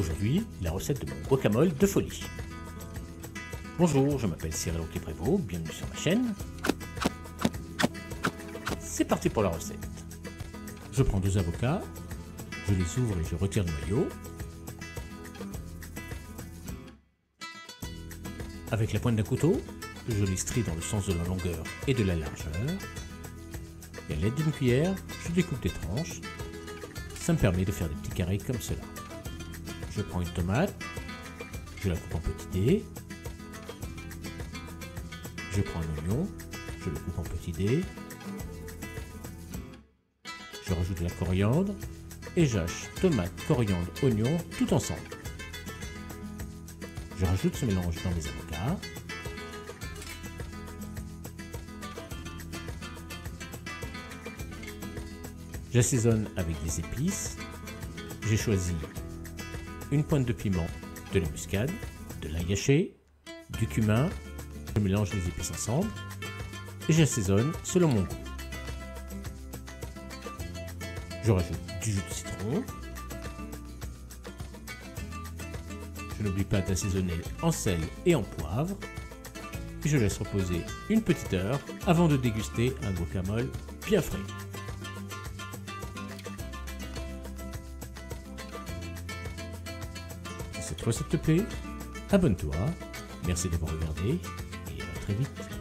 Aujourd'hui, la recette de mon guacamole de folie. Bonjour, je m'appelle Cyril Prévost, bienvenue sur ma chaîne. C'est parti pour la recette. Je prends deux avocats, je les ouvre et je retire le noyau. Avec la pointe d'un couteau, je les strie dans le sens de la longueur et de la largeur. Et à l'aide d'une cuillère, je découpe des tranches. Ça me permet de faire des petits carrés comme cela. Je prends une tomate, je la coupe en petits dés. Je prends un oignon, je le coupe en petits dés. Je rajoute la coriandre et j'hache tomate, coriandre, oignon tout ensemble. Je rajoute ce mélange dans les avocats. J'assaisonne avec des épices. J'ai choisi une pointe de piment, de la muscade, de l'ail haché, du cumin. Je mélange les épices ensemble et j'assaisonne selon mon goût. Je rajoute du jus de citron. Je n'oublie pas d'assaisonner en sel et en poivre. Et je laisse reposer une petite heure avant de déguster un guacamole bien frais. Cette recette te plaît, abonne-toi. Merci d'avoir regardé et à très vite.